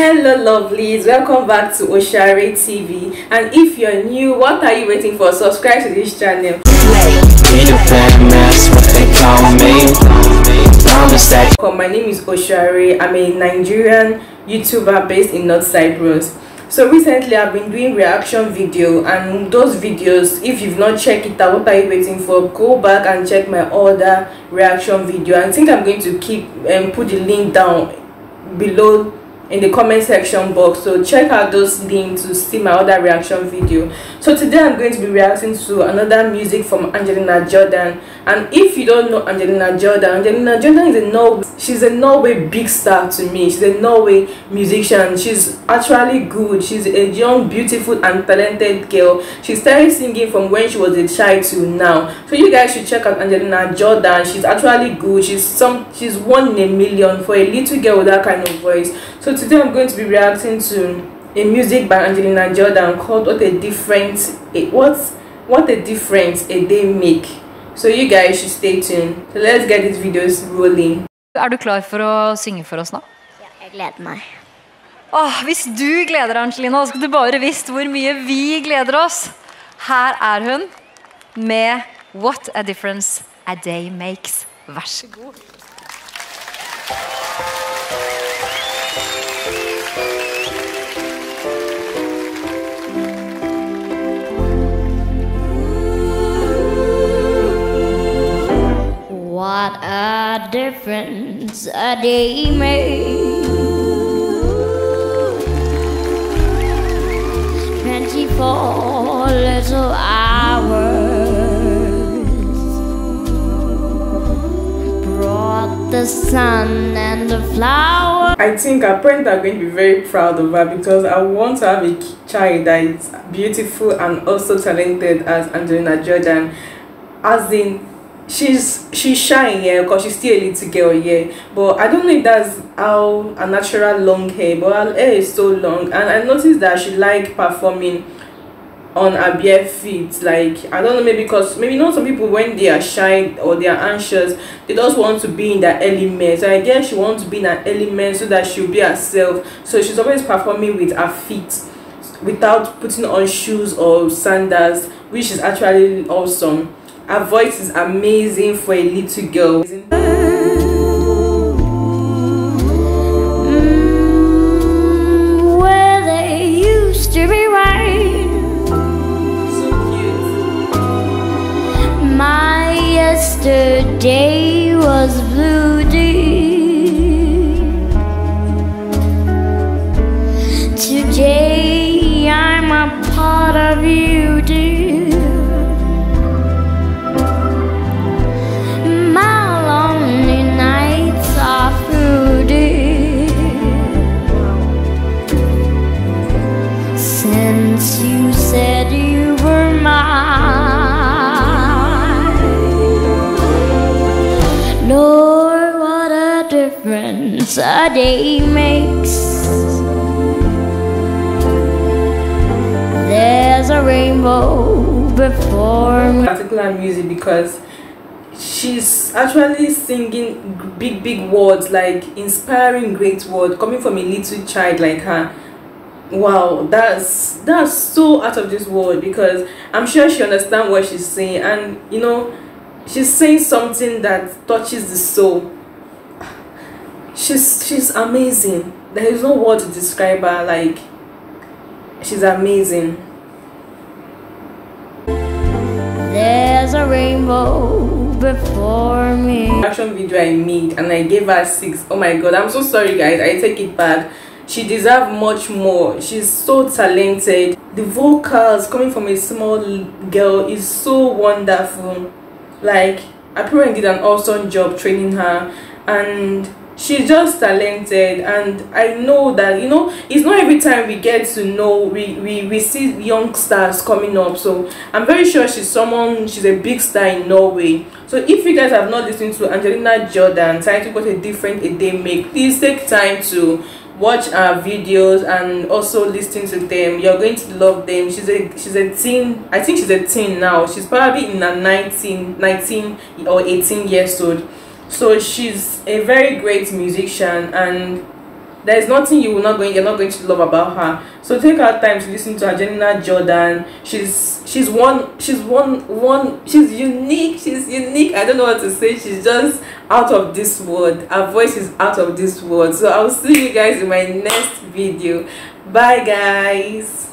hello lovelies. Welcome back to Oshuware tv and if you're new what are you waiting for? Subscribe to this channel. My name is Oshuware i'm a nigerian youtuber based in north cyprus. So recently i've been doing reaction video. And those videos if you've not checked it out what are you waiting for? Go back and check my other reaction video. I think i'm going to keep and um, put the link down below in the comment section box. So check out those links to see my other reaction video. So today i'm going to be reacting to another music from angelina jordan. And if you don't know angelina jordan angelina jordan is a norway she's a norway big star to me. She's a norway musician. She's actually good. She's a young beautiful and talented girl. She started singing from when she was a child to now. So you guys should check out angelina jordan. She's actually good. She's some she's one in a million for a little girl with that kind of voice. So today i'm going to be reacting to a music by angelina jordan called what a difference a, what what a difference a day make so you guys should stay tuned so let's get these videos rolling Er du klar for å synge for oss nå? Ja, jeg gleder meg. Åh, hvis du gleder deg, Angelina, så skulle du bare visst hvor mye vi gleder oss. Her er hun med What a Difference a Day Makes. Vær så god. Difference a day makes. Twenty-four little hours brought the sun and the flowers. I think our parents are going to be very proud of her because I want to have a child that is beautiful and also talented as Angelina Jordan. As in, she's she's shy yeah because she's still a little girl yeah. But i don't know if that's how a natural long hair but her hair is so long. And i noticed that she like performing on her bare feet. Like i don't know maybe because maybe not some people when they are shy or they are anxious they just want to be in that element so i guess she wants to be in that element so that she'll be herself. So she's always performing with her feet without putting on shoes or sandals which is actually awesome her voice is amazing for a little girl. Mm, where they used to be rain. So cute. My yesterday was blue deep. Today I'm a part of you, difference a day makes. There's a rainbow before me. particular music because she's actually singing big big words like inspiring great words coming from a little child like her wow that's that's so out of this world because i'm sure she understands what she's saying and you know she's saying something that touches the soul she's she's amazing there is no word to describe her like she's amazing There's a rainbow before me. action video I made and I gave her six. Oh my god, I'm so sorry guys. I take it back. She deserves much more. She's so talented. The vocals coming from a small girl is so wonderful. Like her parents did an awesome job training her and she's just talented and i know that you know it's not every time we get to know we we, we see young stars coming up. So i'm very sure she's someone she's a big star in norway. So if you guys have not listened to angelina jordan titled what a different a day make. Please take time to watch our videos and also listen to them. You're going to love them. She's a she's a teen i think she's a teen now. She's probably in her 19 19 or 18 years old so she's a very great musician and there's nothing you will not going you're not going to love about her. So take our time to listen to Angelina Jordan. She's she's one she's one one she's unique she's unique. I don't know what to say. She's just out of this world. Her voice is out of this world. So I'll see you guys in my next video. Bye guys